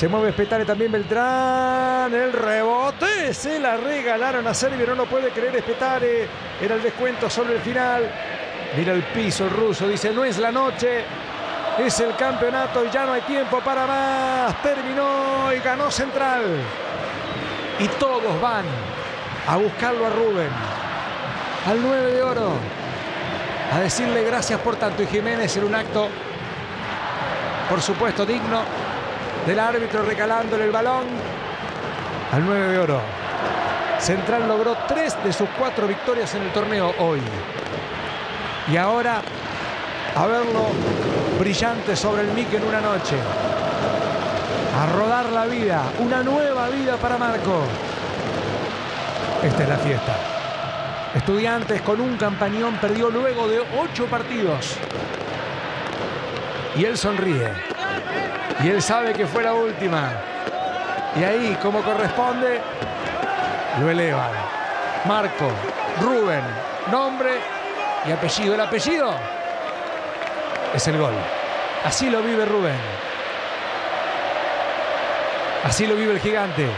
Se mueve Espetare también Beltrán. El rebote se la regalaron a Serbia. No lo puede creer Espetare. Era el descuento sobre el final. Mira el piso ruso. Dice, no es la noche. Es el campeonato y ya no hay tiempo para más. Terminó y ganó Central. Y todos van a buscarlo a Rubén. Al 9 de oro. A decirle gracias por tanto. Y Jiménez en un acto, por supuesto, digno del árbitro recalándole el balón al 9 de oro. Central logró tres de sus cuatro victorias en el torneo hoy. Y ahora a verlo brillante sobre el mic en una noche. A rodar la vida, una nueva vida para Marco. Esta es la fiesta. Estudiantes con un campañón perdió luego de ocho partidos. Y él sonríe. Y él sabe que fue la última. Y ahí, como corresponde, lo elevan. Marco, Rubén, nombre y apellido. El apellido es el gol. Así lo vive Rubén. Así lo vive el gigante.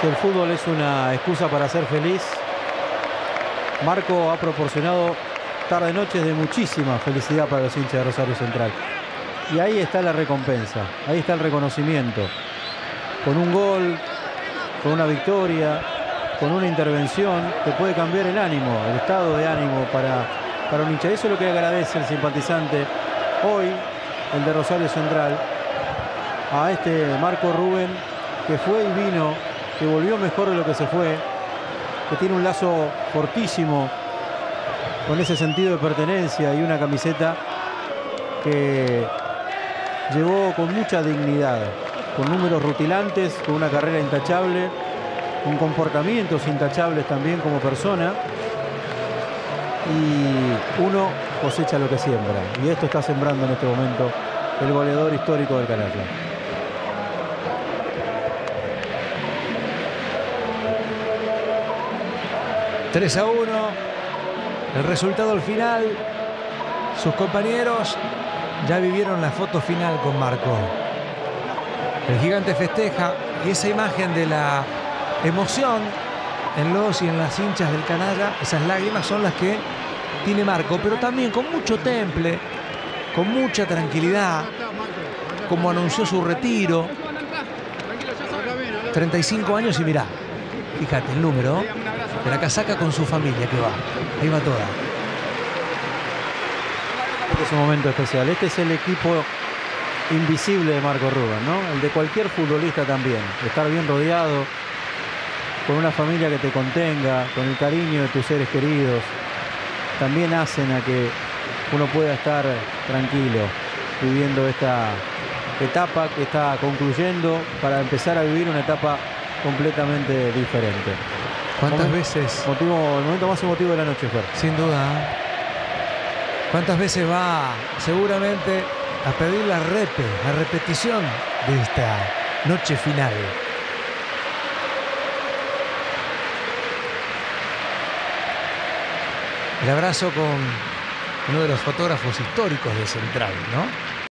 Si el fútbol es una excusa para ser feliz, Marco ha proporcionado tarde noches de muchísima felicidad para los hinchas de Rosario Central. Y ahí está la recompensa, ahí está el reconocimiento. Con un gol, con una victoria, con una intervención que puede cambiar el ánimo, el estado de ánimo para, para un hincha. Eso es lo que agradece el simpatizante hoy, el de Rosario Central, a este Marco Rubén, que fue y vino, que volvió mejor de lo que se fue, que tiene un lazo fortísimo con ese sentido de pertenencia y una camiseta que llevó con mucha dignidad, con números rutilantes, con una carrera intachable, con comportamientos intachables también como persona. Y uno cosecha lo que siembra. Y esto está sembrando en este momento el goleador histórico del canal. 3 a 1. El resultado al final. Sus compañeros ya vivieron la foto final con Marco. El gigante festeja y esa imagen de la emoción en los y en las hinchas del canalla, esas lágrimas son las que tiene Marco, pero también con mucho temple, con mucha tranquilidad, como anunció su retiro. 35 años y mirá, fíjate el número de la casaca con su familia que va. Ahí va toda. Este es un momento especial. Este es el equipo invisible de Marco Rubén, ¿no? El de cualquier futbolista también. Estar bien rodeado, con una familia que te contenga, con el cariño de tus seres queridos, también hacen a que uno pueda estar tranquilo viviendo esta etapa que está concluyendo para empezar a vivir una etapa completamente diferente. ¿Cuántas veces? Motivo, el momento más emotivo de la noche, Fer. Sin duda. ¿Cuántas veces va seguramente a pedir la repe, la repetición de esta noche final? El abrazo con uno de los fotógrafos históricos de Central, ¿no?